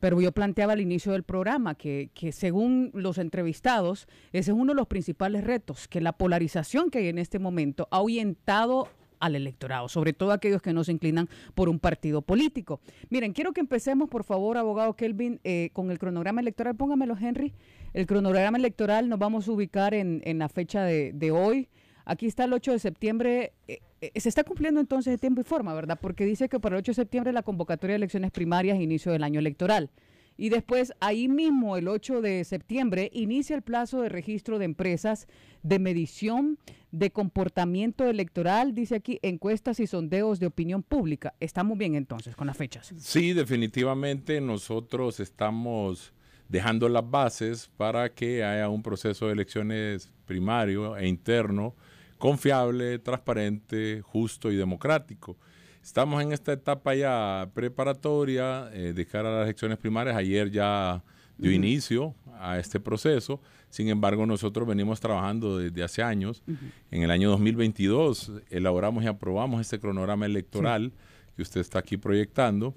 Pero yo planteaba al inicio del programa que, que según los entrevistados, ese es uno de los principales retos, que la polarización que hay en este momento ha ahuyentado al electorado, sobre todo aquellos que no se inclinan por un partido político. Miren, quiero que empecemos, por favor, abogado Kelvin, eh, con el cronograma electoral. Póngamelo, Henry. El cronograma electoral nos vamos a ubicar en, en la fecha de, de, hoy. Aquí está el 8 de septiembre. Eh, eh, se está cumpliendo entonces de tiempo y forma, ¿verdad? Porque dice que para el 8 de septiembre la convocatoria de elecciones primarias inicio del año electoral. Y después, ahí mismo, el 8 de septiembre, inicia el plazo de registro de empresas de medición de comportamiento electoral, dice aquí, encuestas y sondeos de opinión pública. Estamos bien entonces con las fechas. Sí, definitivamente nosotros estamos dejando las bases para que haya un proceso de elecciones primario e interno confiable, transparente, justo y democrático. Estamos en esta etapa ya preparatoria eh, de cara a las elecciones primarias. Ayer ya dio uh -huh. inicio a este proceso. Sin embargo, nosotros venimos trabajando desde hace años. Uh -huh. En el año 2022 elaboramos y aprobamos este cronograma electoral sí. que usted está aquí proyectando.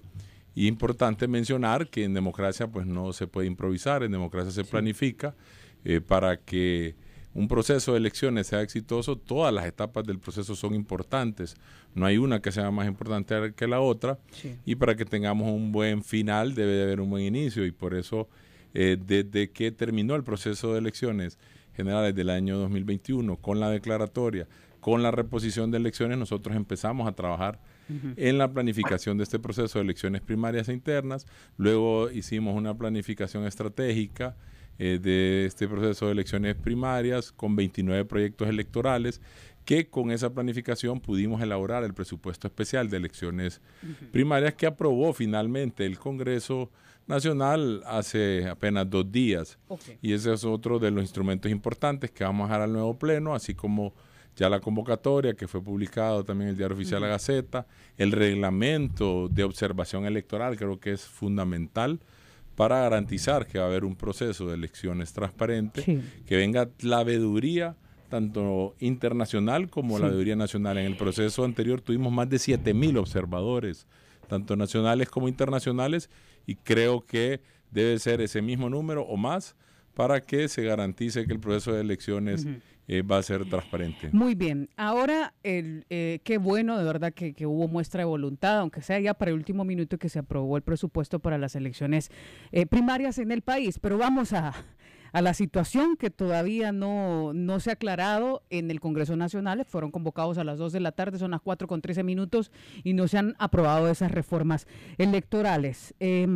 Y importante mencionar que en democracia pues no se puede improvisar, en democracia se sí. planifica eh, para que un proceso de elecciones sea exitoso, todas las etapas del proceso son importantes. No hay una que sea más importante que la otra. Sí. Y para que tengamos un buen final debe de haber un buen inicio. Y por eso, eh, desde que terminó el proceso de elecciones generales del año 2021, con la declaratoria, con la reposición de elecciones, nosotros empezamos a trabajar uh -huh. en la planificación de este proceso de elecciones primarias e internas. Luego hicimos una planificación estratégica eh, de este proceso de elecciones primarias con 29 proyectos electorales que con esa planificación pudimos elaborar el presupuesto especial de elecciones uh -huh. primarias que aprobó finalmente el Congreso Nacional hace apenas dos días. Okay. Y ese es otro de los instrumentos importantes que vamos a dar al nuevo pleno, así como ya la convocatoria que fue publicado también en el Diario Oficial uh -huh. La Gaceta, el reglamento de observación electoral creo que es fundamental para garantizar que va a haber un proceso de elecciones transparente, sí. que venga la veeduría tanto internacional como sí. la veeduría nacional. En el proceso anterior tuvimos más de 7 mil observadores, tanto nacionales como internacionales, y creo que debe ser ese mismo número o más para que se garantice que el proceso de elecciones uh -huh. Eh, va a ser transparente. Muy bien. Ahora, el, eh, qué bueno, de verdad, que, que, hubo muestra de voluntad, aunque sea ya para el último minuto que se aprobó el presupuesto para las elecciones eh, primarias en el país. Pero vamos a, a la situación que todavía no, no se ha aclarado en el Congreso Nacional. Fueron convocados a las 2 de la tarde, son las 4 con 13 minutos y no se han aprobado esas reformas electorales. Eh,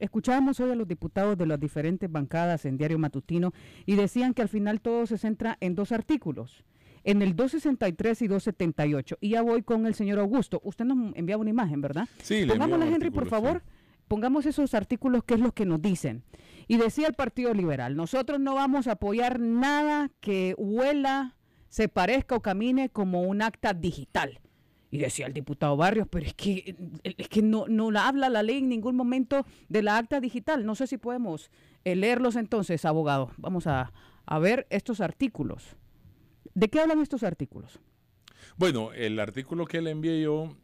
escuchábamos hoy a los diputados de las diferentes bancadas en Diario Matutino y decían que al final todo se centra en dos artículos en el 263 y 278. Y ya voy con el señor Augusto. Usted nos enviaba una imagen, ¿verdad? Sí, Pongámosla, Henry, por favor. Sí. Pongamos esos artículos, ¿qué es lo que nos dicen? Y decía el Partido Liberal, nosotros no vamos a apoyar nada que huela, se parezca o camine como un acta digital. Y decía el diputado Barrios, pero es que, es que no, no habla la ley en ningún momento de la acta digital. No sé si podemos eh, leerlos entonces, abogado. Vamos a, a ver estos artículos. ¿De qué hablan estos artículos? Bueno, el artículo que le envié yo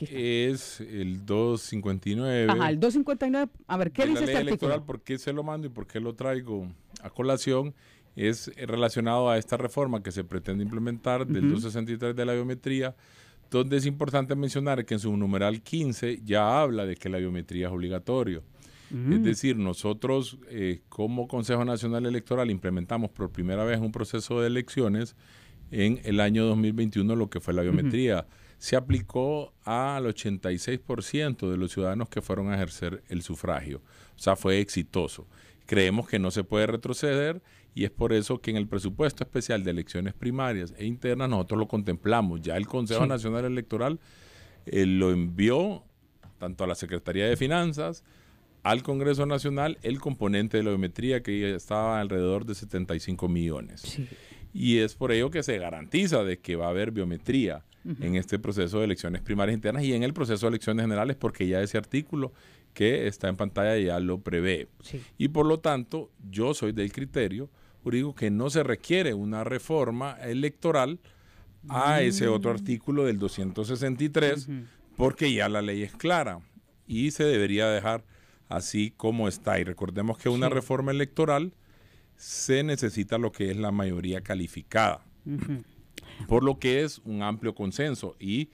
es el 259. Ajá, el 259. A ver, ¿qué dice la ley este electoral, artículo? ¿Por qué se lo mando y por qué lo traigo a colación? Es relacionado a esta reforma que se pretende implementar del uh -huh. 263 de la biometría, donde es importante mencionar que en su numeral 15 ya habla de que la biometría es obligatorio. Es decir, nosotros eh, como Consejo Nacional Electoral implementamos por primera vez un proceso de elecciones en el año 2021 lo que fue la biometría. Uh -huh se aplicó al 86% de los ciudadanos que fueron a ejercer el sufragio. O sea, fue exitoso. Creemos que no se puede retroceder y es por eso que en el presupuesto especial de elecciones primarias e internas nosotros lo contemplamos. Ya el Consejo sí. Nacional Electoral eh, lo envió tanto a la Secretaría de Finanzas, al Congreso Nacional, el componente de la biometría que estaba alrededor de 75 millones. Sí. Y es por ello que se garantiza de que va a haber biometría uh -huh. en este proceso de elecciones primarias internas y en el proceso de elecciones generales, porque ya ese artículo que está en pantalla ya lo prevé. Sí. Y por lo tanto, yo soy del criterio jurídico que no se requiere una reforma electoral a mm. ese otro artículo del 263, uh -huh. porque ya la ley es clara y se debería dejar así como está. Y recordemos que una reforma electoral se necesita lo que es la mayoría calificada, por lo que es un amplio consenso. Y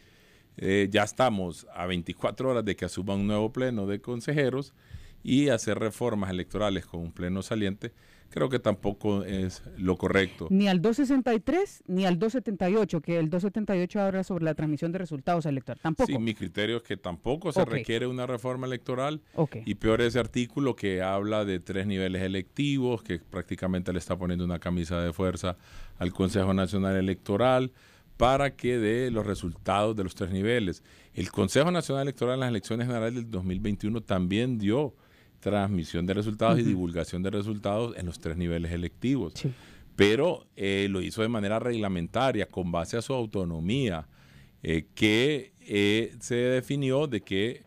eh, ya estamos a 24 horas de que asuma un nuevo pleno de consejeros y hacer reformas electorales con un pleno saliente creo que tampoco es lo correcto. Ni al 263 ni al 278, que el 278 habla sobre la transmisión de resultados electorales. Tampoco. Sí, mi criterio es que tampoco se requiere una reforma electoral. Y peor ese artículo que habla de tres niveles electivos, que prácticamente le está poniendo una camisa de fuerza al Consejo Nacional Electoral para que dé los resultados de los tres niveles. El Consejo Nacional Electoral en las elecciones generales del 2021 también dio transmisión de resultados y divulgación de resultados en los tres niveles electivos. Pero eh, lo hizo de manera reglamentaria, con base a su autonomía, eh, que eh, se definió de que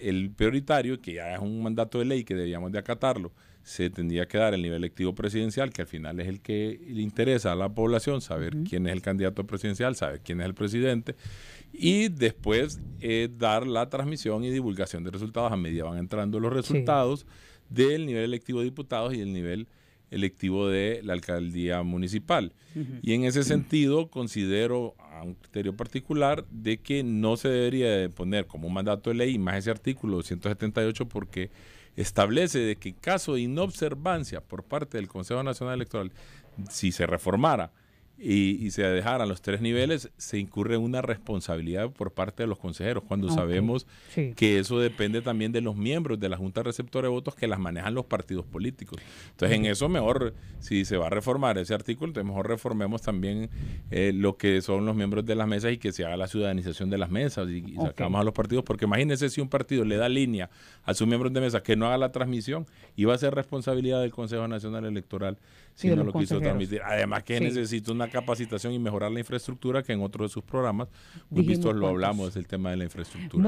el prioritario, que ya es un mandato de ley que debíamos de acatarlo, se tendría que dar el nivel electivo presidencial, que al final es el que le interesa a la población, saber quién es el candidato presidencial, saber quién es el presidente, y después eh, dar la transmisión y divulgación de resultados. A medida van entrando los resultados del nivel electivo de diputados y el nivel electivo de la alcaldía municipal. Y en ese sentido considero a un criterio particular de que no se debería de poner como un mandato de ley más ese artículo 278 porque establece de que en caso de inobservancia por parte del Consejo Nacional Electoral, si se reformara y, se dejaran los tres niveles, se incurre una responsabilidad por parte de los consejeros, cuando sabemos que eso depende también de los miembros de la Junta Receptora de Votos que las manejan los partidos políticos. Entonces, en eso mejor, si se va a reformar ese artículo, entonces mejor reformemos también eh, lo que son los miembros de las mesas y que se haga la ciudadanización de las mesas y, sacamos a los partidos, porque imagínense si un partido le da línea a sus miembros de mesa que no haga la transmisión, y va a ser responsabilidad del Consejo Nacional Electoral si no lo quiso transmitir. Además que necesita una capacitación y mejorar la infraestructura que en otro de sus programas, pues visto lo hablamos, es el tema de la infraestructura.